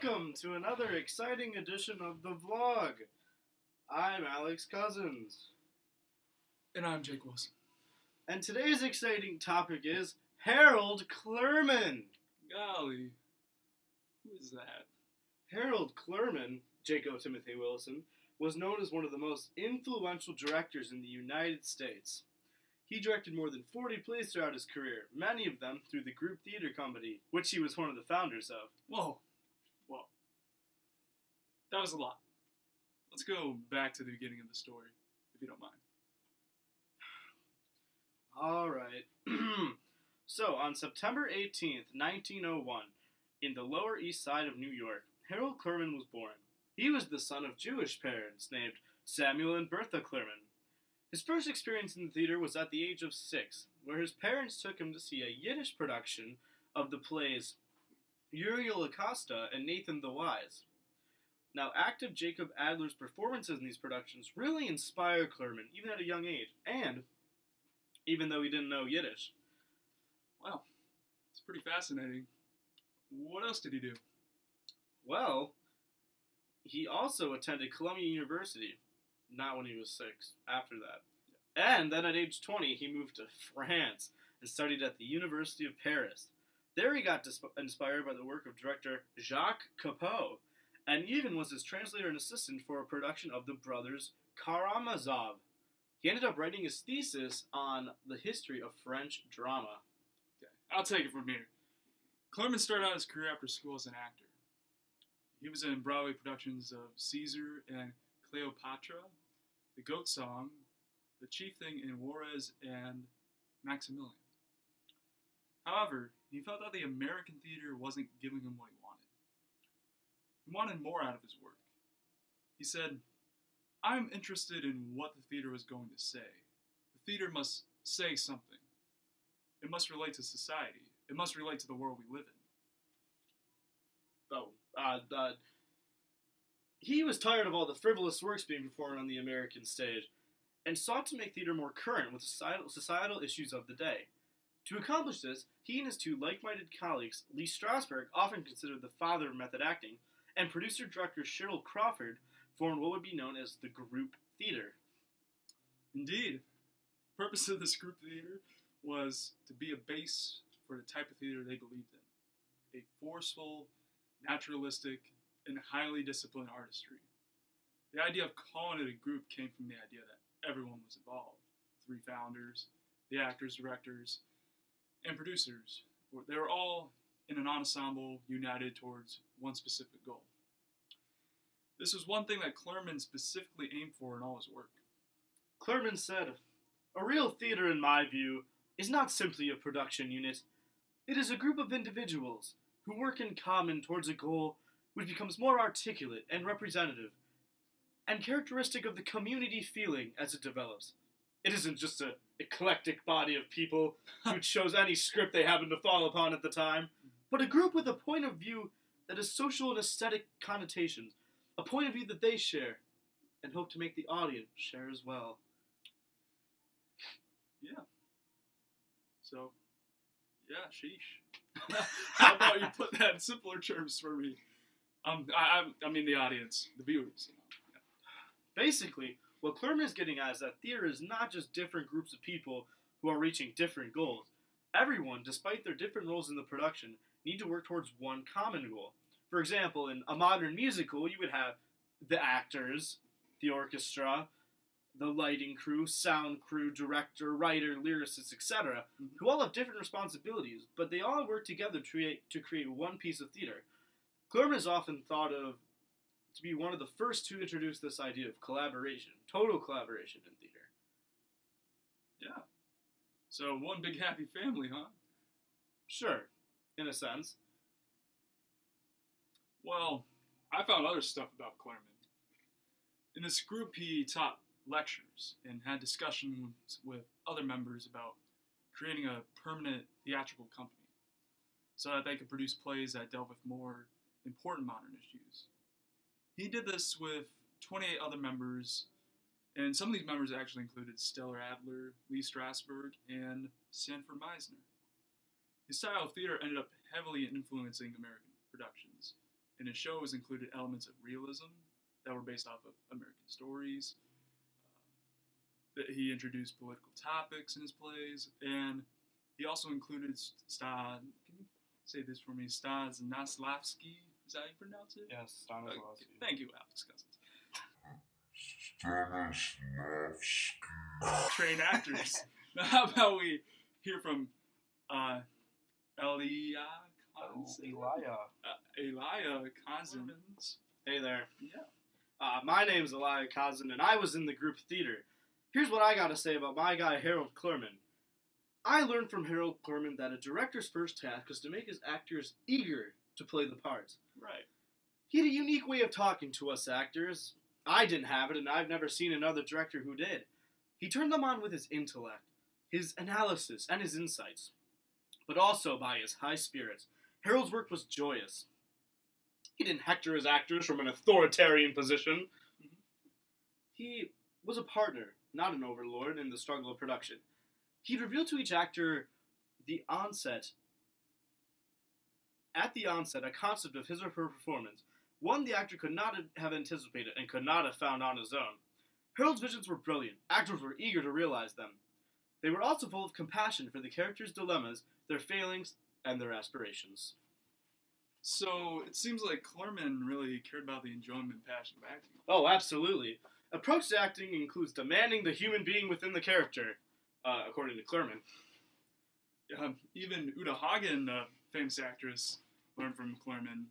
Welcome to another exciting edition of the vlog. I'm Alex Cousins, And I'm Jake Wilson. and today's exciting topic is Harold Clurman. Golly. Who is that? Harold Clurman, Jacob Timothy Wilson, was known as one of the most influential directors in the United States. He directed more than 40 plays throughout his career, many of them through the Group Theater Company, which he was one of the founders of. Whoa. Whoa. That was a lot. Let's go back to the beginning of the story, if you don't mind. All right. so, on September 18th, 1901, in the Lower East Side of New York, Harold Clurman was born. He was the son of Jewish parents named Samuel and Bertha Clurman. His first experience in the theater was at the age of six, where his parents took him to see a Yiddish production of the plays Uriel Acosta and Nathan the Wise. Now, active Jacob Adler's performances in these productions really inspired Clurman, even at a young age, and even though he didn't know Yiddish. Wow. It's pretty fascinating. What else did he do? Well, he also attended Columbia University, not when he was six, after that. And then at age 20, he moved to France and studied at the University of Paris. There he got dis- inspired by the work of director Jacques Copeau, and even was his translator and assistant for a production of the brothers Karamazov. He ended up writing his thesis on the history of French drama. Okay, I'll take it from here. Clurman started out his career after school as an actor. He was in Broadway productions of Caesar and Cleopatra, The Goat Song, The Chief Thing in Juarez, and Maximilian. However, he felt that the American theater wasn't giving him what he wanted. He wanted more out of his work. He said, I'm interested in what the theater was going to say. The theater must say something. It must relate to society. It must relate to the world we live in. oh, uh, uh, he was tired of all the frivolous works being performed on the American stage and sought to make theater more current with societal, societal issues of the day. To accomplish this, he and his two like minded colleagues, Lee Strasberg, often considered the father of method acting, and producer director Cheryl Crawford, formed what would be known as the group theater. Indeed, the purpose of this group theater was to be a base for the type of theater they believed in a forceful, naturalistic, and highly disciplined artistry. The idea of calling it a group came from the idea that everyone was involved three founders, the actors, directors, and producers. They were all in an ensemble united towards one specific goal. This was one thing that Clurman specifically aimed for in all his work. Clurman said, A real theater, in my view, is not simply a production unit. It is a group of individuals who work in common towards a goal which becomes more articulate and representative, and characteristic of the community feeling as it develops. It isn't just an eclectic body of people who chose any script they happen to fall upon at the time, but a group with a point of view that has social and aesthetic connotations, a point of view that they share, and hope to make the audience share as well. Yeah. So, yeah, sheesh. How about you put that in simpler terms for me? Um, I, I, I mean the audience, the viewers. You know. Basically, what Clurman is getting at is that theater is not just different groups of people who are reaching different goals. Everyone, despite their different roles in the production, need to work towards one common goal. For example, in a modern musical, you would have the actors, the orchestra, the lighting crew, sound crew, director, writer, lyricist, etc., mm-hmm. who all have different responsibilities, but they all work together to create, to create one piece of theater. Clurman is often thought of to be one of the first to introduce this idea of collaboration, total collaboration in theater. Yeah. So one big happy family, huh? Sure, in a sense. Well, I found other stuff about Clurman. In this group, he taught lectures and had discussions with other members about creating a permanent theatrical company so that they could produce plays that dealt with more important modern issues. He did this with 28 other members, and some of these members actually included Stella Adler, Lee Strasberg, and Sanford Meisner. His style of theater ended up heavily influencing American productions, and his shows included elements of realism that were based off of American stories. Uh, that he introduced political topics in his plays, and he also included Stan. Can you say this for me? Stanislavski. Is that how you pronounce it? Yes, Okay, Thank you, Alex Cousins. Stanislavski. Trained actors. now, how about we hear from uh, Elia Konz- Elia. uh, Elia Cousins. Hey there. Yeah. Uh, my name's Elia Kazan, and I was in the group theater. Here's what I gotta say about my guy Harold Clurman. I learned from Harold Clurman that a director's first task is to make his actors eager to play the parts. Right. He had a unique way of talking to us actors. I didn't have it, and I've never seen another director who did. He turned them on with his intellect, his analysis, and his insights, but also by his high spirits. Harold's work was joyous. He didn't hector his actors from an authoritarian position. He was a partner, not an overlord, in the struggle of production. He revealed to each actor the onset, at the onset, a concept of his or her performance, one the actor could not have anticipated and could not have found on his own. Harold's visions were brilliant. Actors were eager to realize them. They were also full of compassion for the characters' dilemmas, their failings, and their aspirations. So it seems like Clurman really cared about the enjoyment and passion of acting. Oh, absolutely. Approach to acting includes demanding the human being within the character, uh, according to Clurman. Um, even Uta Hagen, a famous actress, learned from Clurman.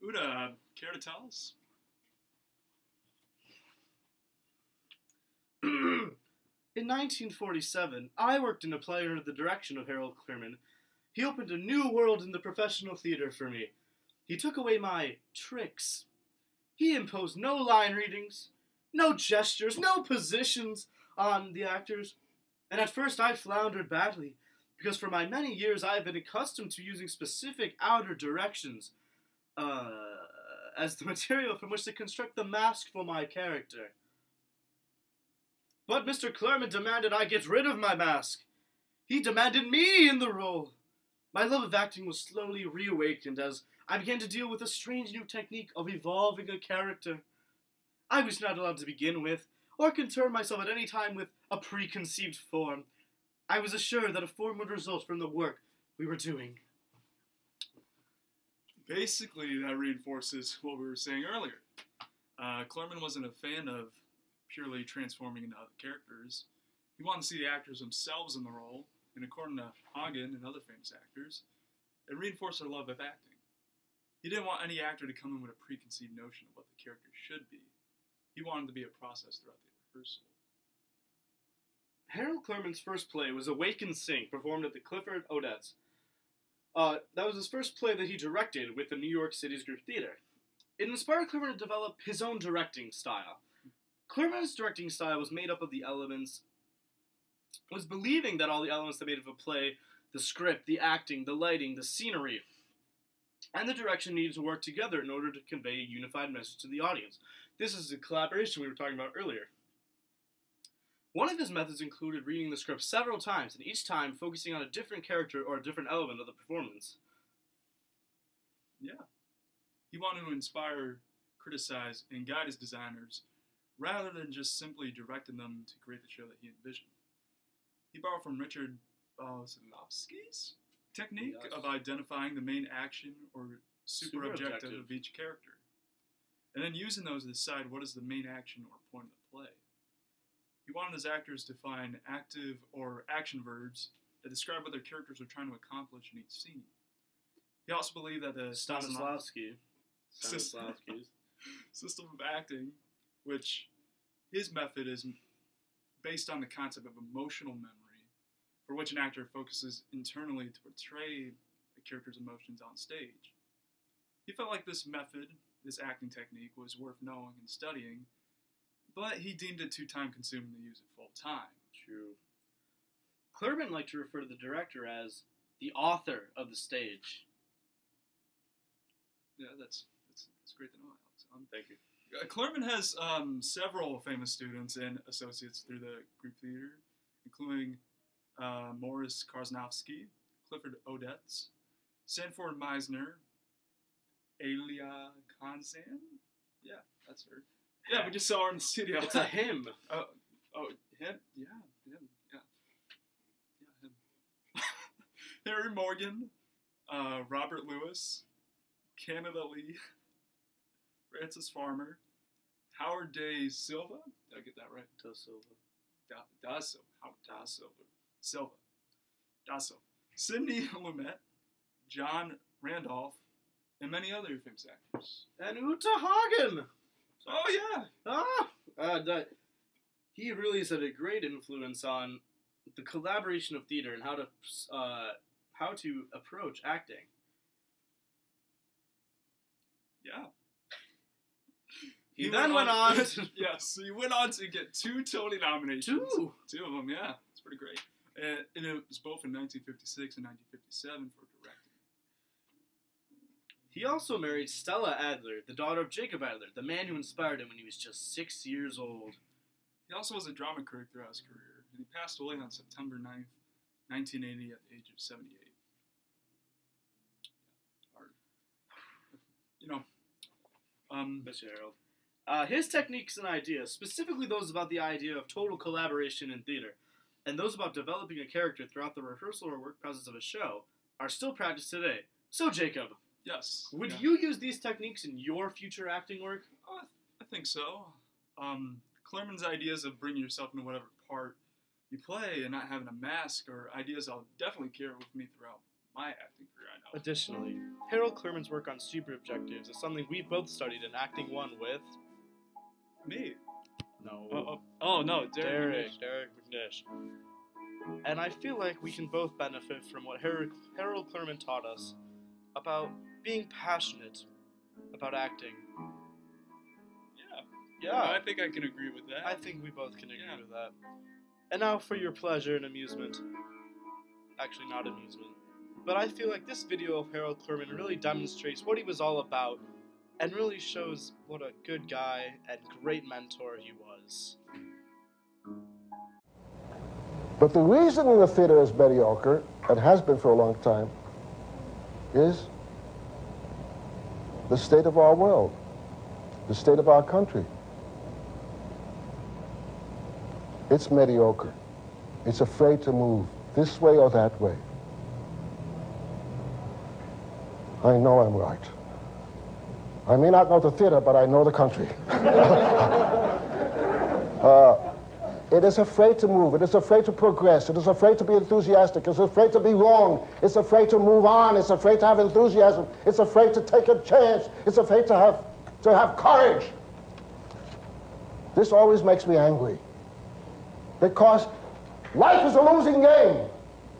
Uta, care to tell us? in 1947, I worked in a play under the direction of Harold Clurman. He opened a new world in the professional theater for me. He took away my tricks. He imposed no line readings, no gestures, no positions on the actors. And at first I floundered badly, because for my many years I have been accustomed to using specific outer directions uh, as the material from which to construct the mask for my character. But Mr. Clurman demanded I get rid of my mask. He demanded me in the role. My love of acting was slowly reawakened as I began to deal with a strange new technique of evolving a character. I was not allowed to begin with, or concern myself at any time with a preconceived form. I was assured that a form would result from the work we were doing. Basically, that reinforces what we were saying earlier. Uh, Clurman wasn't a fan of purely transforming into other characters. He wanted to see the actors themselves in the role, and according to Hagen and other famous actors, it reinforced their love of acting. He didn't want any actor to come in with a preconceived notion of what the character should be. He wanted to be a process throughout the rehearsal. Harold Clurman's first play was Awake and Sing, performed at the Clifford Odets. Uh, that was his first play that he directed with the New York City's Group Theater. It inspired Clurman to develop his own directing style. Clurman's directing style was made up of the elements, was believing that all the elements that made up a play, the script, the acting, the lighting, the scenery, and the direction needed to work together in order to convey a unified message to the audience. This is the collaboration we were talking about earlier. One of his methods included reading the script several times, and each time focusing on a different character or a different element of the performance. Yeah. He wanted to inspire, criticize, and guide his designers rather than just simply directing them to create the show that he envisioned. He borrowed from Richard Boleslavsky's technique Yes. of identifying the main action or super, Super objective, objective. of each character, and then using those to decide what is the main action or point of the play. He wanted his actors to find active or action verbs that describe what their characters are trying to accomplish in each scene. He also believed that the Stanislavski. System. Stanislavski's. system of acting, which his method is based on the concept of emotional memory, for which an actor focuses internally to portray a character's emotions on stage. He felt like this method, this acting technique, was worth knowing and studying, but he deemed it too time consuming to use it full time. True. Clurman liked to refer to the director as the author of the stage. Yeah, that's that's, that's great to know, Alex. Um, Thank you. Uh, Clurman has um, several famous students and associates through the group theater, including uh, Morris Carnovsky, Clifford Odets, Sanford Meisner, Elia Ponzan. Yeah, that's her. Yeah, we just saw her in the studio. It's a him. Oh, oh, him? Yeah, him. Yeah, yeah, him. Harry Morgan, uh, Robert Lewis, Canada Lee, Frances Farmer, Howard Day Silva. Did I get that right? Da Silva. Da, da Silva. Howard Da Silva. Silva. Da Silva. Sidney Lumet, John Randolph, and many other famous actors. And Uta Hagen. Oh yeah, Ah, uh, that, he really has had a great influence on the collaboration of theater and how to uh, how to approach acting. yeah. He, then went on. to, yes, he went on to get two Tony nominations. Two. Two of them, yeah. It's pretty great. And, and it was both in 1956 and 1957 for. He also married Stella Adler, the daughter of Jacob Adler, the man who inspired him when he was just six years old. He also was a drama critic throughout his career, and he passed away on September 9th, 1980, at the age of 78. Hard. You know, um, Mr. Harold. Uh, his techniques and ideas, specifically those about the idea of total collaboration in theater, and those about developing a character throughout the rehearsal or work process of a show, are still practiced today. So, Jacob, yes. would yeah. you use these techniques in your future acting work? Oh, I, think so. Um, Clurman's ideas of bringing yourself into whatever part you play and not having a mask are ideas I'll definitely carry with me throughout my acting career. I know. Additionally, Harold Clurman's work on super objectives is something we both studied in Acting 1 with. Me? No. Oh, oh, oh no, Derek. Derek, Derek McNish. And I feel like we can both benefit from what Harold, Harold Clurman taught us about being passionate about acting. Yeah. Yeah, I think I can agree with that. I think we both can agree Yeah. with that. And now for your pleasure and amusement. Actually, not amusement. But I feel like this video of Harold Clurman really demonstrates what he was all about and really shows what a good guy and great mentor he was. But the reason the theater is mediocre, and has been for a long time, is the state of our world, the state of our country. It's mediocre. It's afraid to move this way or that way. I know I'm right. I may not know the theater, but I know the country. it is afraid to move. It is afraid to progress. It is afraid to be enthusiastic. It's afraid to be wrong. It's afraid to move on. It's afraid to have enthusiasm. It's afraid to take a chance. It's afraid to have, to have courage. This always makes me angry. Because life is a losing game,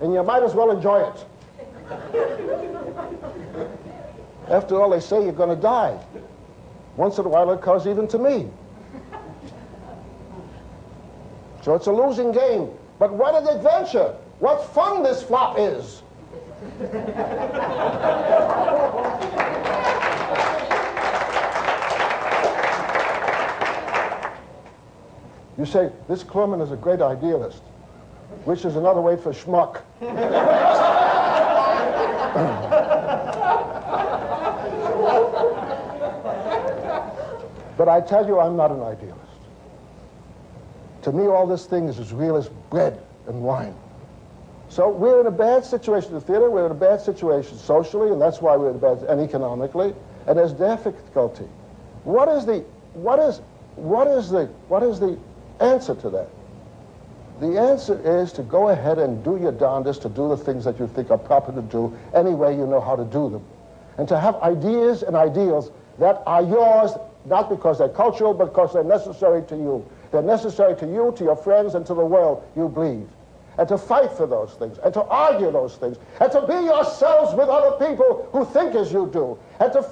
and you might as well enjoy it. After all, they say you're going to die. Once in a while, it occurs even to me. So it's a losing game. But what an adventure! What fun this flop is! You say, this Clurman is a great idealist, which is another way for schmuck. but I tell you, I'm not an idealist. To me, all this thing is as real as bread and wine. So we're in a bad situation in the theater, we're in a bad situation socially, and that's why we're in a bad, and economically, and there's difficulty. What is the, what is, what is the, what is the answer to that? The answer is to go ahead and do your darndest to do the things that you think are proper to do any way you know how to do them. And to have ideas and ideals that are yours, not because they're cultural, but because they're necessary to you. They're necessary to you, to your friends, and to the world you believe. And to fight for those things, and to argue those things, and to be yourselves with other people who think as you do, and to